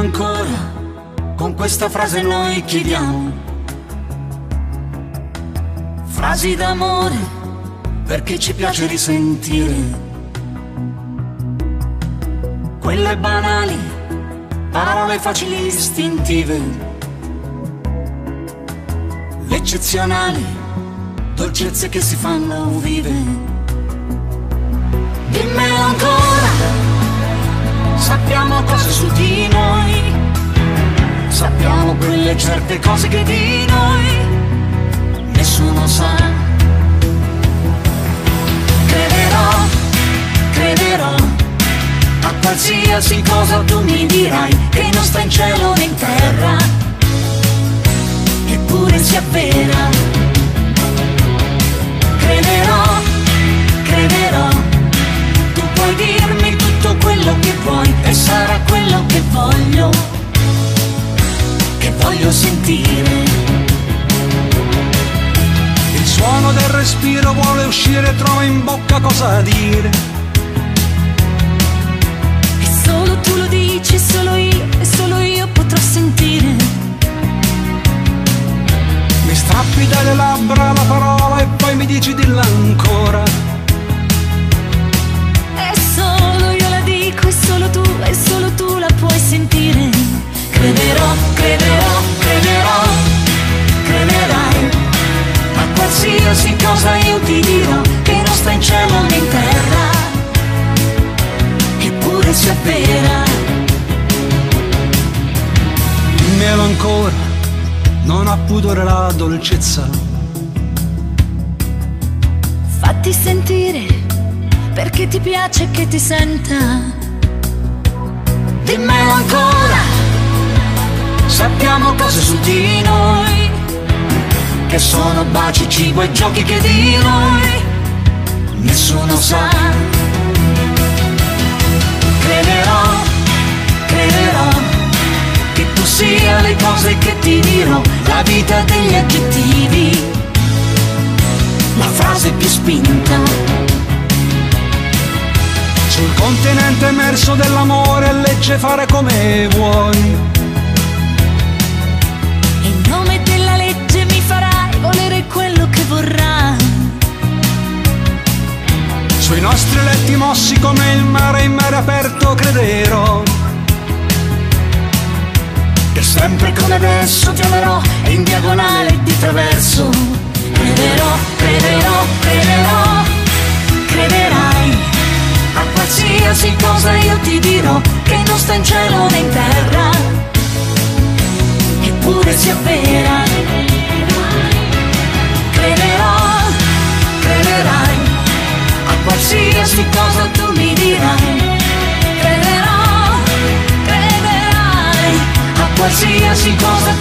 ancora, con questa frase noi chiediamo. Frasi d'amore, perché ci piace risentire. Quelle banali, parole facili istintive. Le eccezionali, dolcezze che si fanno vive. Dimmelo ancora, quelle certe cose che di noi nessuno sa. Crederò, crederò a qualsiasi cosa tu mi dirai, che non sta in cielo né in terra, eppure si avvera. Voglio sentire. Il suono del respiro vuole uscire, trova in bocca cosa dire. E solo tu lo dici, solo io, e solo io potrò sentire. Avvera. Dimmelo ancora, non ha pudore la dolcezza. Fatti sentire, perché ti piace che ti senta. Dimmelo ancora, sappiamo cose su di noi, che sono baci, cibo e giochi che di noi nessuno sa. Crederò, crederò, che tu sia le cose che ti dirò, la vita degli aggettivi, la frase più spinta. Sul continente emerso dell'amore legge fare come vuoi. In nome della legge come il mare in mare aperto crederò. che sempre come adesso ti amerò e in diagonale di traverso. Crederò, crederò, crederò, crederai a qualsiasi cosa io ti dirò che non sta in cielo né in terra. Eppure si avvera qualsiasi cosa tu mi dirai. Crederò, crederai a qualsiasi cosa